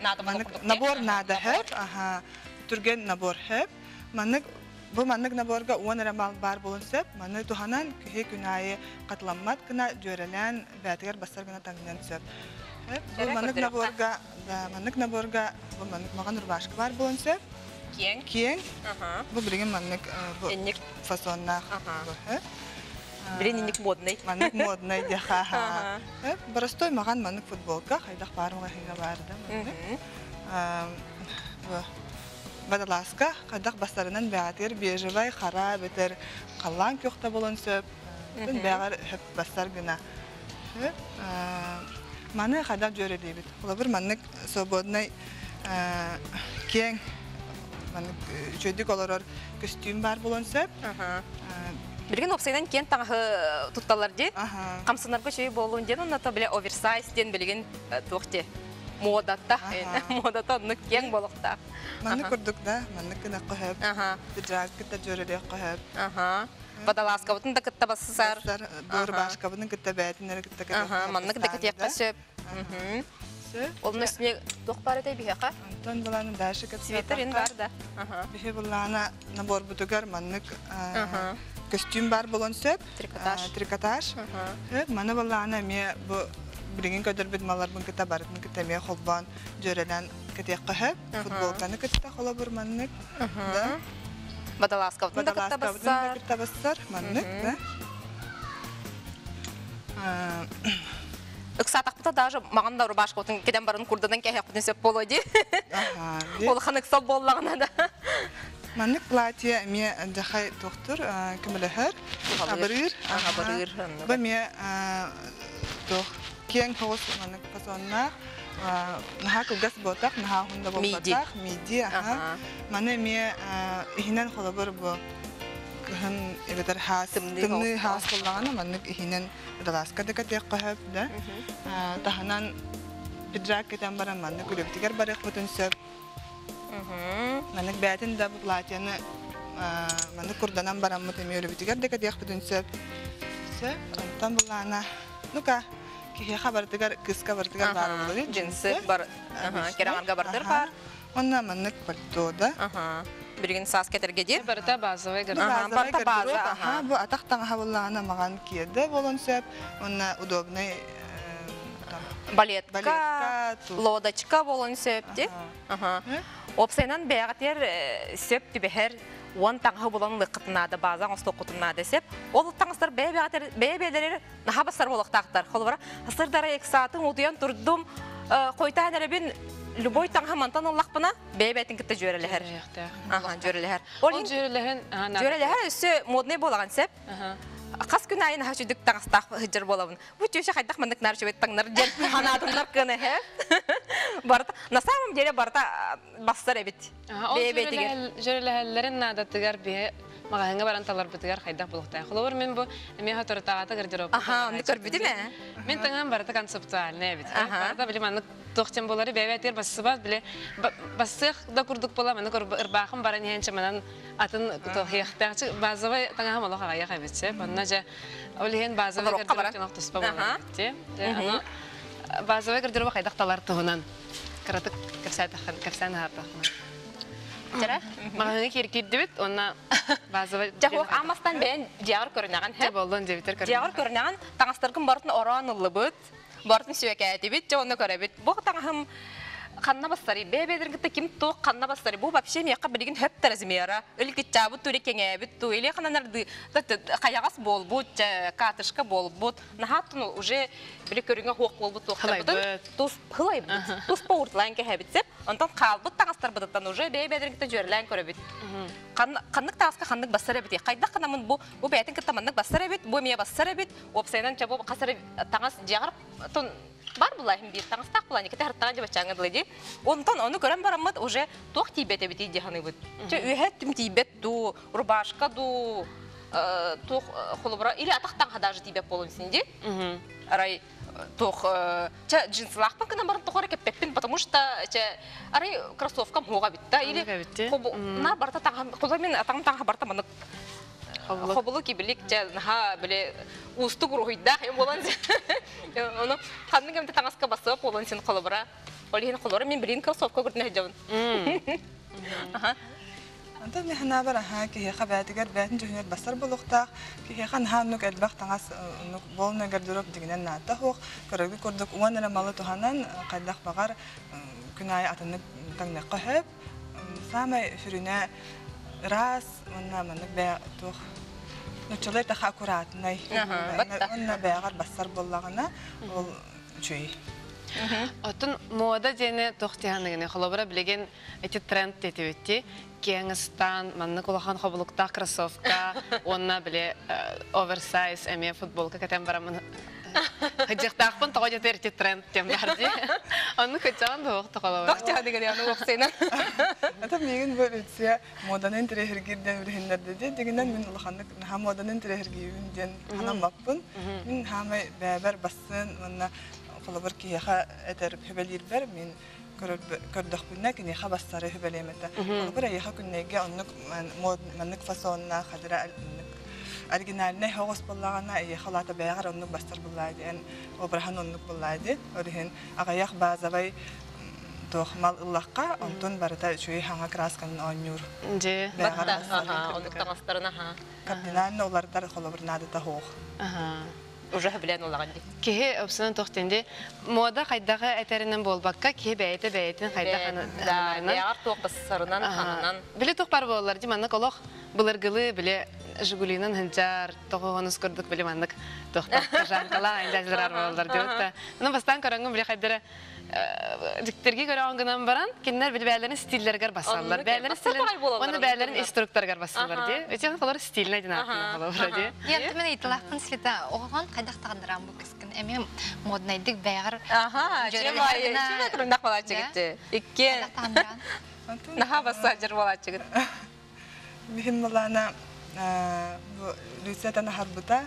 Надо набор нада хэп. Аха. Түрген набор хэп. Манык Бу маннык наборга уон рамал бар болун сеп, манны туханан күнайы катламмат бәтигер бастар гына Бу маннык наборга, да, маннык наборга, бу маннык маган рубашка бар болун сеп, Кең. киен, Ага. бу маннык фасоннах. Ага. бу, хэп. Блин, инник модный. Маннык модный де ха ха. Ага. Хэп, Барастой маган маннык футболка, хайдах бармага хига барды. Бадаласка, кадак бастарынан бәгатер бежевай хара бетер каллан көхтә болон сөп. Бен бәгәр хөп бастар гына. Маны кадак җөрә дибит. Була бер маннык свободный кең маннык җөдик олорор костюм бар болон сөп. Билген опсайдан кен таңы тутталар де. Аха. Камсынарга чөй болуын ден, онна та биле оверсайз ден билген туқте. Модатта, модатта онны кең болықта. Маны күрдүк да, гына көхөп. Ага, Пиджак җөрә көхөп. ага. Бадаласка бутын да. Дор китә китә. Ага, маннык да кетеп кашып. Сө, Onun üstüne dok бар этэй бихака. Антон буланы дальше кет. Свитер бар да. Бихе буланы набор. Костюм бар болон сөп. Трикотаж. Трикотаж. Ага. Хөт маны буланы ме бу билген көдөр бит малар бун кета бар. Бун кета ме холбан жөрелен кетек кыһып. Футболканы кета хола бер маннык. Да. Бадаласка утын да Бадаласка кытта бутун да бассар. кета бассар маннык, да. *clears throat* Ыксатақпыта даже маған да рубашка утын кеден барын курдадан кәһә кутын сөп бе- Ол ханық сал боллагына да. Маннык платье ме дахай доктор кимлехер. Абырыр. Ага, барыр. Бу ме тох кең хос маннык пасонна. Наха кылгас ботак, наха хунда ботак, миди. Ага. Маны ме ихинен холобыр бу кыһын эбетер хас Тымны хас- буллагана маннык ихинен даласка дека тек кыһып да. Таханан пиджак кетен баран маннык үлөптигер барык бутун сөп. Маннык бәтин да курданан баран мут эми үлөптигер дека тек бутун сөп. Сөп, онтан буллана. Ну-ка, кихе хабардыгар кыска бардыгар бар булды. Джинсы бар. Ага, кераңарга бардыр бар. Онна маннык пальто да. Ага. Бірген сас кетерге де. Барыта базовый гардероб. Ага, базовый барта гардероб, атактан хавыллана маган киеде болон сөп. Онна удобный там, Балетка, лодочка болон сөпті. Ага. Опсайнан бәғатер сөп түбәһәр он таңғы болан лықытынады, базан осто құтынады сеп. Ол таңыстар бәбелері нахабастар болықтақтар. Холбара, асырдара екі саатын удуян тұрдым, қойтан әребін любой таңға мантан олақпына бәбәтін кітті жөреліхер. Ага, жөреліхер. Ол жүрелерін жөреліхер өсі модный болаған сеп. Қас күн айын ха жүдік таңыстақ хыджыр болабын. Бу түйші қайдақ мындық нар жөбет таңнар жер *laughs* ханатындар кыны хе. *laughs* Барта, на самом деле барта бастар эбит. Ол жүрелерін надатыгар бе магазинга баран талар битигар хайдах булуктай. Холовар мен бу эме хатыртагата гардероб. Аха, оны көрбүдү ме? Мен таңан барыта концептуальный бит. Аха. Барыта биле маны тохтен болары бәбәтер басыбат биле басык да курдук бола маны көр ырбахым баран янча манан атын тохияхтачы базовый таңа мала хая хабитсе. Банна же олен базовый Рокка бара. гардероб тоспа Аха. битте. Аны базовый гардероб хайдах талар туһунан. Каратык капсатахан капсан хартахман. Жара? Магазинга киркидди бит, онна базовый *laughs* Жахук амастан бен жагыр көрүнөгөн хе. Те болдон дебитер Жагыр көрүнөгөн таңастыргын бартын оран ыллыбыт. Бартын сүйөкәти бит, жоны көрөбит. Бу таңахым канна бастары бебедер гитте ким то канна бастары бу вообще мияка билген хөп таразмера өлки чабы туре кеңе бит ту или кананарды каягас бол бу катышка бол бу нахатын уже биле көрүнгө хук бол бу Хылайбыт. тус хылай тус пауртлан ке хабит сеп антон калбыт тагастар быдыттан уже бебедер гитте жөрлән көрөбит каннык тагаска каннык басар бит кайда канамын бу бу бәтин кытаманнык басар бит бу мия басар бит опсайнан чабу касар тагас жагар тон бар булайым бир таңыз так булайын кете хартага жаба чаңы дылыди онтон оны көрәм барамыт уже тох тибете бит иди ханы бит че үһәт тим тибет ду рубашка ду э, тох холобра или атактан хадажы тибет болун синди арай э, тох че джинслахпын кына барын тохора кеппеппин потому что че арай кроссовкам хуга бит да или Хуга бит, те. хобу на барта таңга хоза мен атаң таңга барта маны Хобулук. Хобулу кибилик наха биле усту гурухайда hem болан *laughs* оны ханны кемте таңаска басып болан сен колобра Олиһин колора мен билин кроссовка көрдүнө жабын Антон не хана бара ха ки ха бәтигер бәтин жүнер басар булукта ки ха хан нук элбах таңас нук болна гардероб дигенен ната хок көрөг көрдүк уан эле малы туханан кайдах багар күнай атыны таңна кахып самай фүрүнә раз онна маны бә тух. Нучулай таха аккуратный. Онна бәгар басар буллагына ол чүй. Отын мода дене тохтиһанныгыны холобра билеген эти тренд тетебитти. Кеңстан, манны кулахан хобулукта кроссовка, *laughs* онна биле оверсайз эме футболка кетен барамын. Хаҗыктакпын тога жетер эти тренд тем барди. Онны көчөн дохты холобра. тохтя деген аны оксайна Ата меген бу үтсә моданын тирехиргиден үрһеннәр диде. Дигеннән мин улханны һәм моданын тирехиргиден ханам маппын. Мин һәм бәбәр бассын, монна кулыбыр ки яха этер хөбәлир бер мин көрдөх бүннә кини ха бастары хөбәлемәтә. Кулыбыр яха күннәгә оннык мод маннык фасонна хадра оригинальный хогос боллагана и халата бягар оннук бастар буллайды эн обрахан оннук буллайды орихин агаях базабай тохмал ыллакка онтон барыта чуй ханга красканын оннюр Же. бягар Ага, ондук таңастарын, ага. кардинально олардар холобурнады та хох Ага. Уже билен олаган ди. Кеһи опсынан тохтенде мода хайдагы әтеринен болбакка кеһи бәйте бәйтен хайда Да, туак бассарынан, ханынан. Биле тух бар боллар ди маннык олох былыргылы биле Жигулинын хынчар тогоғонус көрдүк *laughs* биле маннык тохта жанкала айдазлар боллар деп. Ну бастан караңгы биле хайдара диктерге көрө оңгынан баран кинер биле бәләрен стильләргә болалар, Оны онны бәләрен көрдүк. инструкторга басаллар ди. Өчен холор стильный дина холор ди. Енді мен италақпын света оған қайдақ тағындырам бұл кіскен. Әме моднайдық бәғір турунdak бала жигитти. Икке қайдақ тағындырам. наха баса жыр бала жигит. *laughs* Михин малана Люцета Нахарбута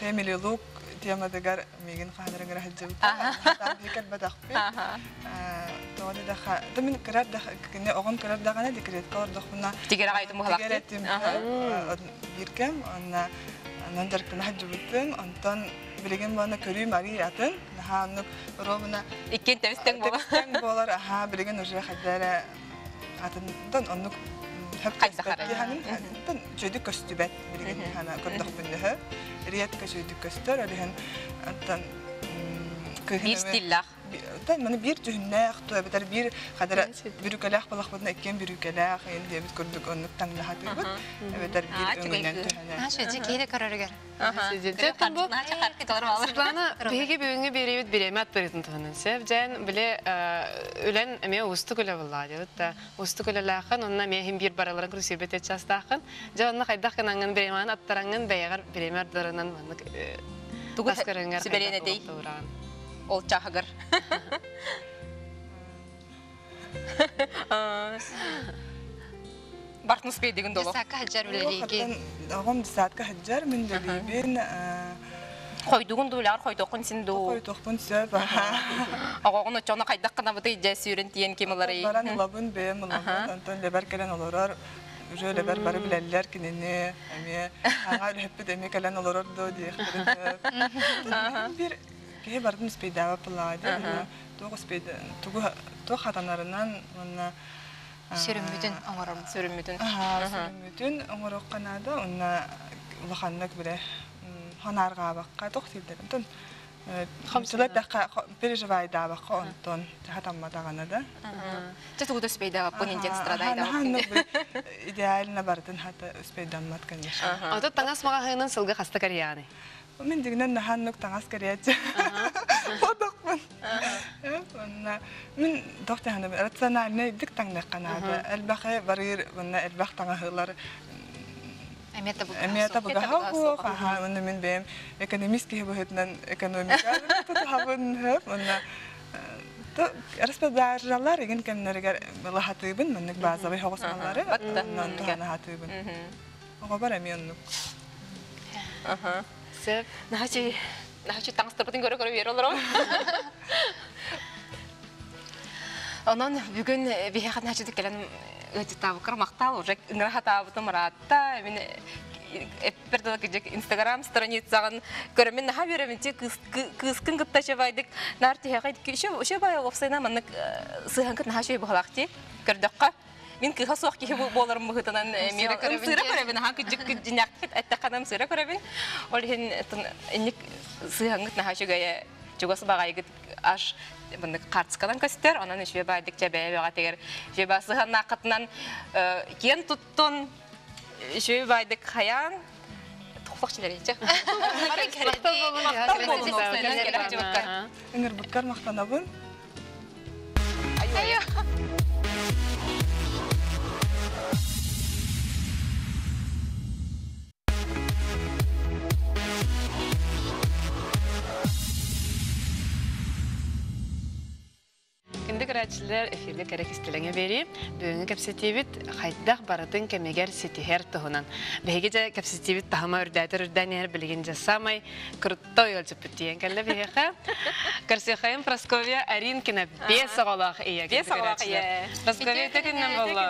Family Look темадыгар меген хадырыгар хаджабыта. Там бекер бадақпи. Ага. Тоғады кырар даха, кіне оғын кырар дағана декрет калар дақпына. Тигер агайтым Тигер бухалакты. этим биркем, онна анан жарктан хаджабытын, онтон билеген бана көрүйм ари атын. Наха аннук ровна Иккен бола. Текстен болар, аха, билеген уже хадара атындан ханын жөдүк көстүбәт билеген хана риятка көстөр алихан Бир стиллах. Тан мана бир жүннәх то битер бир хадара бүрүкәләх балах бутна иккен бүрүкәләх инде бит көрдүк оннук таңлахаты бит. Битер А, бир өңгән кыз. төһәнә. Ха, шөйді кейді көрірігер. Жеттен бу. Светлана беге бүгүнгү беребит береме аттырытын туһунан сеп жан биле үлен эме усту көлө булла деп та усту көлөлахан онна мехим бир бараларын крусибет этчастахан жанна хайдах кананган аттаранган таскарыңар сиберене дей. Ол чахагыр. Бартнус бей деген доло. Жасаққа хаджар үлелейге. Огом саатка хаджар мен дебин Койдугун дулар, койдокун син ду. Ой, тохпун сөп. Агогун очона кайдак кына быты ижа сүйрен тиен кемелери. Баран улабын бем улабын, антон лебер келен олорор. Уже лебер бары билеллер кинени, эме ага хеппит эме келен олорор до диехтерин. Бир кеhe бардым спейдава пылады. Тогу спейда, тугу то хатанарынан мына Сүрімбүтін оңырым. Сөрүмүтүн. Аха, сүрүмүтүн оңорок канада, онна улаханнык бире хонарга бакка тох силдерин. Тон Хамсылар даха переживай да бакка онтон хатамма дагана Че тугу спейда бун инжен страдайда. Идеально бардын хата спейданмат, конечно. Ото таңас мага хынын сылгы хаста карияны. Мен дигнен наханнык таңас кереч. Подокмун. Онна мен докта ханы рациональный дик таңны канада. Элбахе барыр, онна элбах таңа хылар Әметі бұл. Эмията буга. Хау, ха, онна мен бем экономистки хебетнен экономика татабын хеп, онна то распадаржалар лахатыбын менник. Оннан хатыбын. Сеп Нахачи нахачи таңстырбытын көрө көрө бер олор. Онон бүгүн бихат нахачи келен өтү табыкыр мактал уже ыңраха табыты маратта мен эппердо кежек инстаграм страницагын көрөмүн наха беремин те кыскын гытта чабайдык хагайд кишө ошо бая офсайна маннык сыхан кыт нахачи бахалакти көрдөкка Мин кыха суак ки болар мыгытынан мен сыра көрөбүн ха кыжык кыжыняк атта канам сыра көрөбүн ол хин эник сыхаңыт наха чугая чугасы багайгыт аш көстер байдык жабе бага тегер жеба сыхан накытынан кен байдык хаян мактанабын. Инде көрәчләр эфиргә кәрәк истелеңе бери. Бүгенге кәпсетивит хайдах баратын кемегер ситихер тохунан. Беге же кәпсетивит тахма үрдәтер үрдәнер билген жасамай крутой өлчүп битен кәлле беге. Карсехайм Просковия Аринкина бес оголак ия. Бес оголак ия. Просковия текеннән булла.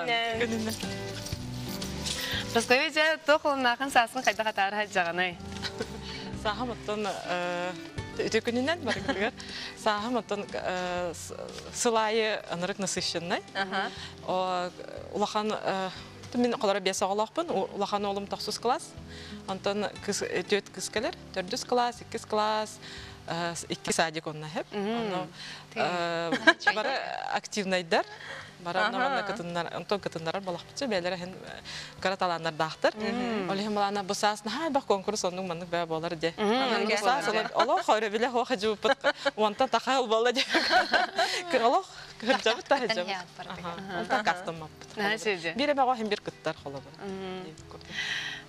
Прасковья же тоқылынақын сасын қайда қатары хаджағанай. Сахам оттон үтөкүнүнен барыгыр. Сахам оттон сылайы анырык насыщенный. О улахан мен колора бес оголокпун. Улахан олум тохсус класс. Антон кыз төт кыз келер. Төрдүс класс, иккис класс. Икки садик онна хеп. Оно *laughs* бары активнайдар. Бара наманна кытыннар, онтон кытыннар балакчы бәләре хен караталаннар дактыр. Оле балана бусас на бак конкурс онның манны бә болар де. Бусас оло хойре биле хо хаҗу пут. Онта тахал кырҗабы кастым мап. Бире бага кыттар бар.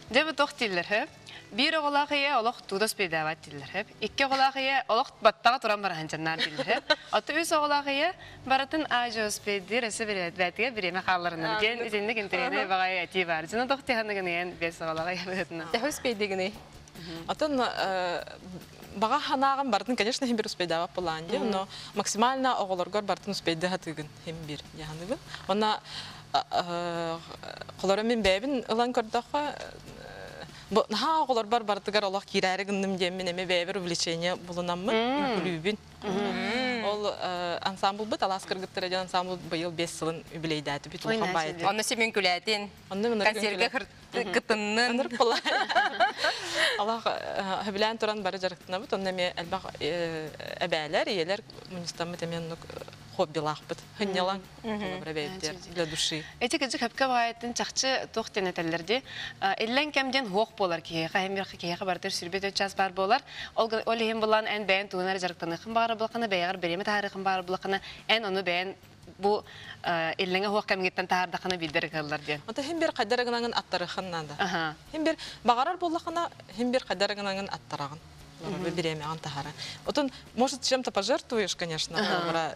Дебі тоқ тиллер хеп. Oğlaq eye олақ тудас бейдават хеп. Икки oğlaq eye олақ баттаға туран баран жаннар хеп. Аты oğlaq eye баратын бәтіге біреме қалларынан. Ген бағай әти бар. Жына тоқ бес бәтіна. Атын бартын, конечно, хем бир успейдава планде, но максимально бартын успейді хем бир. Она Наха оголор бар кирәре гынным жеммен эме бәбер увлечение күлүбүн. Ол ансамбл жан ансамбл быйыл 5 сылын юбилейдәти бит улхан байыты. Оны семен кытыннын. Аныр була. Аллах хәбилән туран бары темен бит. Хынялан. Бара бәйттер для души. Эти кызы хәпкә байтын чакчы тоқ тенетелләрде. Эллән кемден хоқ болар ки, бер ки хәбәрдер сүрбет час бар болар. Ол ол һәм булан ән бәйн тугынар жарыктаны хым бар булакны бәягыр береме тарихын бар булакны ән оны бәйн бу элләңә хоқ кемгеттен тардакны билдер кыллар дигән. Ата һәм бер кадәргәнән аттарыхыннан да. Аха. Һәм бер багарар буллахына һәм бер кадәргәнән аттарагын. Вы береме антахара. Отон, может, чем-то пожертвуешь, конечно, бара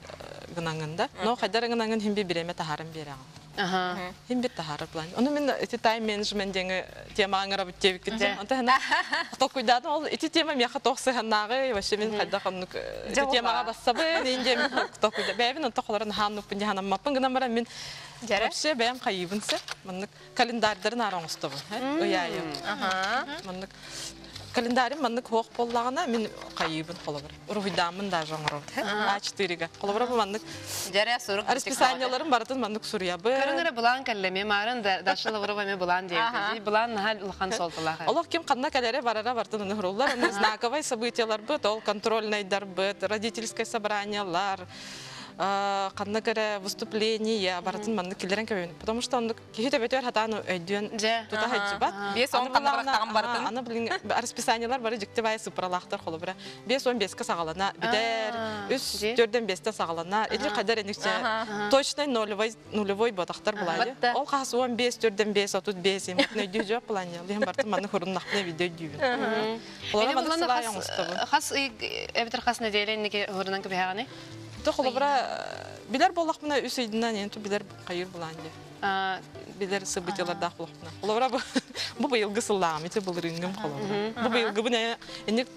гынаңында, но кадәргәнән һәм бер береме тахарын берәгән. Аха. Хим бит тахары план. Оны мен эти тайм менеджмент деңе тема аңырап тевик китте. Анда хана *laughs* то куйдады ол эти тема мияха тохсы ханагы вообще мен хайда ханны эти темага бассабы *laughs* инде мен то куйда. Бәбин онта холарын ханны пинде хана мапын гына бара мен Вообще бәям кайыбынсы. Мен календарьдарын араңысты бу. Уяйым. Ага. Мен календарим мен хоқ боллагына мен кайыбын холобыр. Руйдамын да жаңырып. А4га. Холобыр мен Жаря сурук. расписанияларым бартын мен сурьябы. Көрүңөр булан кәллеме марын да дашылы вырываме булан дейти. Булан хал улхан солтылаха. Олох кем канна кәләре барара бартын уны знаковый событиялар бит, ол контрольныйдар бит, родительское собраниялар, канна кәре выступление бартын манны килерен кебен. Потому что он кихите бетер хатану өйдөн Же. тута хаҗибат. Бес он каннабырактаган бартын. Аны билин расписаниялар бары жикте бай суprалахтар холы бара. 5 15 ка сагалана, бидер, үс же. 4ден 5те сагалана. Эти кадәр эникче точно нулевой нулевой ботактар булайды. Батта. Ол хас 15 4ден 5 35 эмне дүү жок плане. Лем бартын манны хуруннакны видео. Олар манны сылай неделе неке хорунан холы бара билер болак мына үс өйдүнөн энту билер кайыр буланды. Билер событияларда холокна. Олар бу *laughs* быйылгы сыллам, ите бул рингем холы. Бу быйылгы бу не эник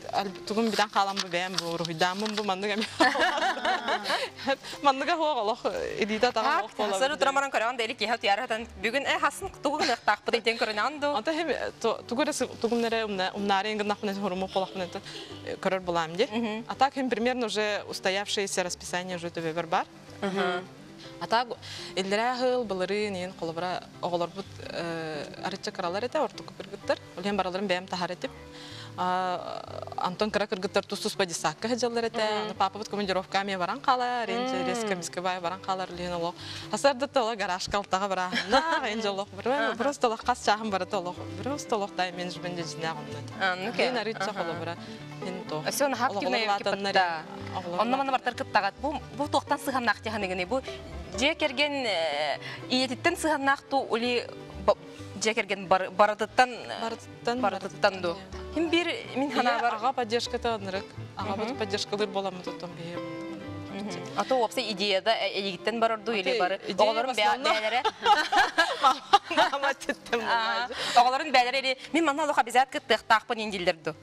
тугун бидан калам бу бәм бу рухидамым бу мандыга. *laughs* Мандыга хоголох идита тага хох болот. Сары турамаран көрән дәли ки хат ярatan бүген ә хасын тугын тақ бу умна булам. А так примерно уже устоявшееся расписание уже тебе. А так элдерә хыл булыры нен колыбра оголор бут арыча каралар эте ортук биргиттер. Улем бараларын бәм тахар этип Антон кара кыргыттар тусус падисакка хаҗалар эте. Аны папа бут командировками баран калар, инде резко мискабай баран калар лен олох. Асарда тола гараж калтага *laughs* бара. На инде олох. Просто олох кас чахым бара толох. Просто олох дай менеджмент жинагым. Ну Кен арыча колыбра. Ин то. Сен хактивна кипта. Онна мана бартар кыттагат. Бу бу токтан сыганнак тиханыгыны. Бу же керген иетиттен сыганнакту ули же керген баратыттан Бараттан баратыттан ду. Ким бир мин хана бар. Ага поддержка танырык. Ага бут поддержкалар боламы тотон бе. Ато опса идеяда или Ate, бары. идея Оголорун в основном- бәләре. Мама теттем. Оголорун бәләре или мин мана лоха бизат кыттык тақпын индилдерду.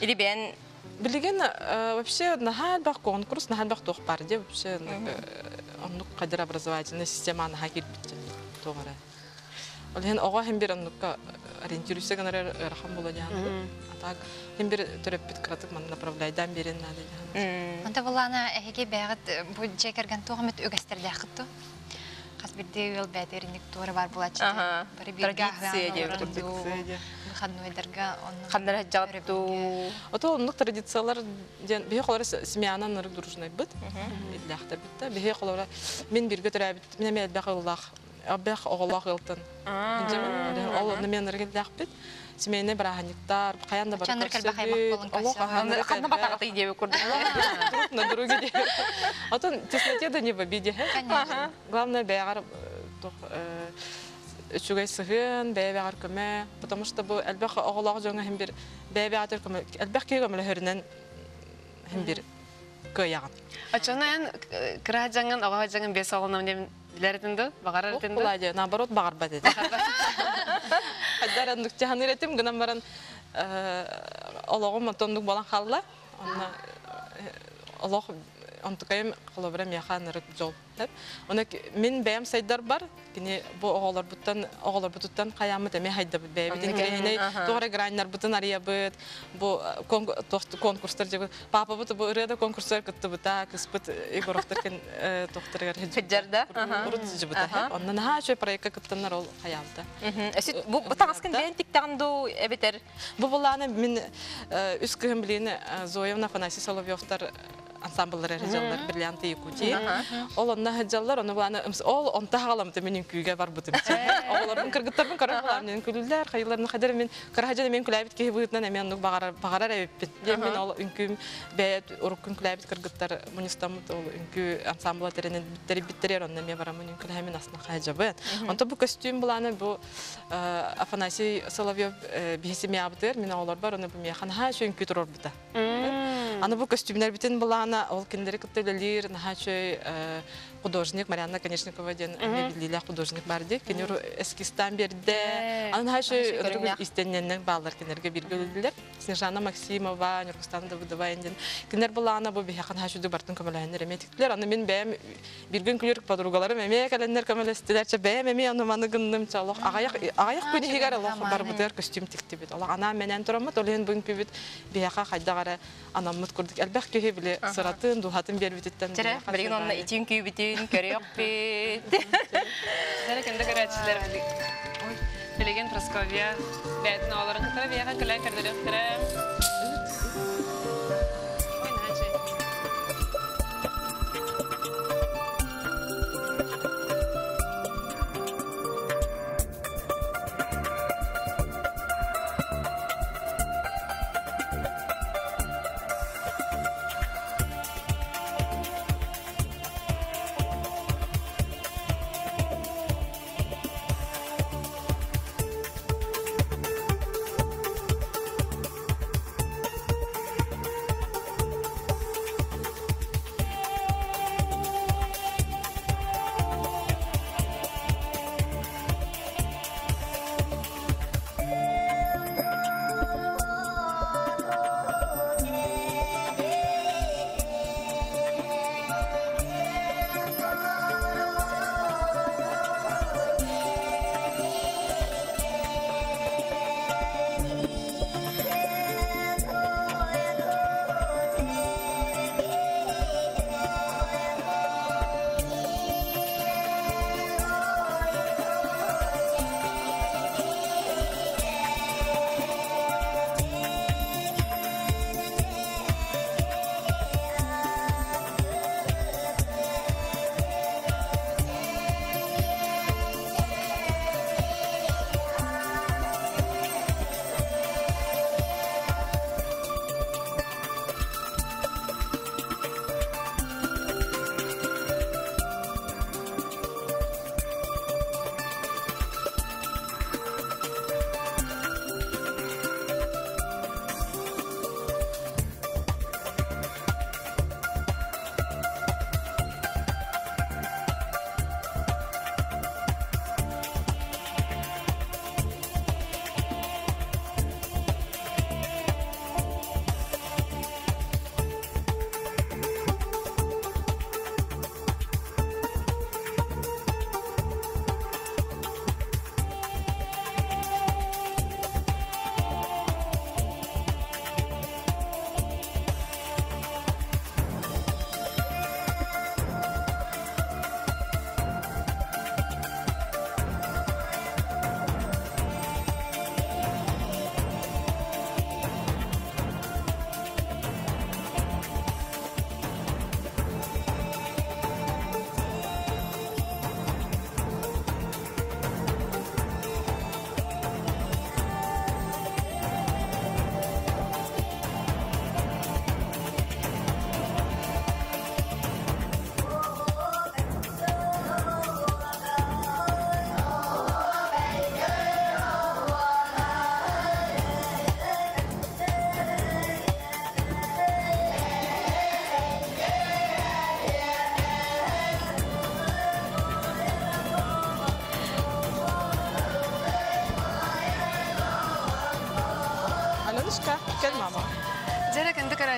Или бен Билеген вообще нахал бак конкурс, нахал бак тох парде вообще он кадр образовательная система на хакир битен. Тогара. Ол хен ого хем бир аннукка ориентируйся гана рахан була жахан. Так хем бир төрөппит кратык ман направляйдан берен надо жахан. Онта булана эһиге бәгат бу жекерген тугамет үгәстердә хытты. Кас бирде ел бәдерник туары бар булачы. Ага. Традиция деп, традиция деп. Выходнойдерга он. Хандар жатту. Ото оннук традициялар семьяна нырык бит. Мен төрәбит. Мен мен. Абах оголах ылтын. Ол мен нырык иллах бит. Семейне бараханиктар, каянда бар. Болын кайсы. Ханна батагата идея курдук. Друг на друге. де. Отон тесноте да не в обиде. Конечно. Главное сыгын, бәгәр көмә, потому что мәле хөрнән һәм бер көяган. Ачонан кыра жаңын, жаңын бес билердинді, бағар Бу эрдинді. кулай наоборот бады. *laughs* Хәдәр андык җаһаны ретим гынан баран олагым тондук балан халла. Онна Аллах онтукайым колобрам яхан рык жол. Оны мен бәям сайдар бар. Кини бу оголар буттан оголар буттан каямы теме хайда бит тогра граннар ария бит. Бу конкурстар җибе папа бут бу рәдә конкурслар кытты бута кыспыт игороктар кен тохтыргар Хәҗәрдә. Урут җибе. Оннан ха шөй проектка кыттаннар ол. Эсит бу эбетер. Бу буланы мен үз кыһым билен Зоевна Афанасий Соловьевтар ансамбльлары хәҗәлләр бриллианты Якутия. Ол онна хәҗәлләр оны буланы ол онта галам те минем күгә бар бутым. Оларның кыргыттарның карар булам мен күлләр, хәйләрне хәдер мен караҗа мен күләбит ки бутнан мен ну багара багара рәбит. Мен ол үнкүм бәят урукын күләбит кыргыттар мунистамут ол үнкү ансамбль теренен биттер биттер онна мен барам мен күлә мен асна хәҗәбе. Онта бу костюм буланы бу Афанасий Соловьев бисеме абдыр, мен олар бар, оны бу механ ха шөн күтүрөр бита. Аны бу костюмнар битен булана, ол киндери кыттылыр, нахачы художник Марьяна Конечникова ден Лилия художник барды. Кинер эскистан берде. Аны нахачы истеннен баллар кинерге биргелдилер. Снежана Максимова, Нуркустан Давыдова ден. Кинер булана бу бихан хачуды бартын көмөләннәр эметиклер. Аны мен бәм бирген күлер подругаларым эме календар көмөләстеләрчә бәм эме аны маны гынным чалык. Агаяк агаяк күне хигәр Аллах бар бутер костюм тикти бит. Алла ана менен торамы, толен бүген күбит бияка хайдагара анаммыт күрдүк. Әлбәх көһе биле сыратын, духатын бербитеттен. Тәрә, берген онна итин күбитин, күлән кірдірі кітірі. Ой,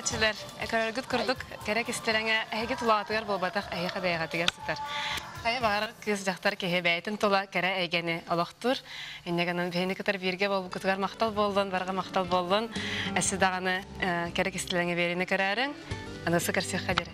Жара кенди карачылар, караргыт курдук, керек истереңе, әйге тулатыгар болбатак, әйге кадайгатыгар сытар. Хай бар кыз жактар кеһе бәйтин тола кәрә әйгәне олохтур. Иннегенен бейни кытар бирге бол кытгар мактал болдон, барга мактал болдон. Әсе даганы керек истелеңе берине карарың. Анысы керсек хадире.